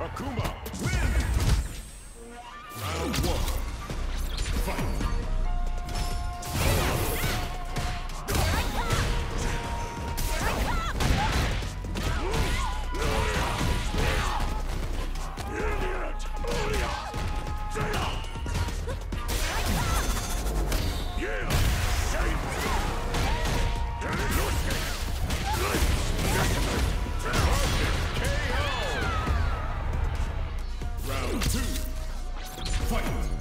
Akuma, win! Two. Fight!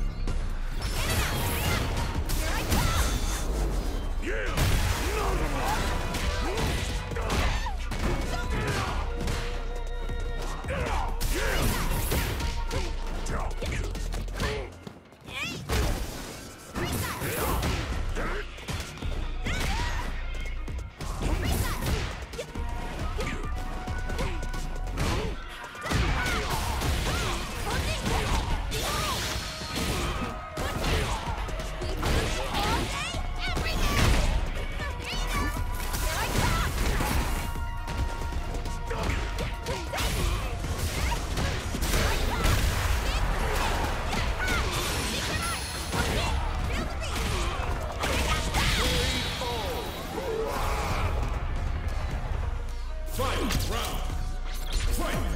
Round. Fight.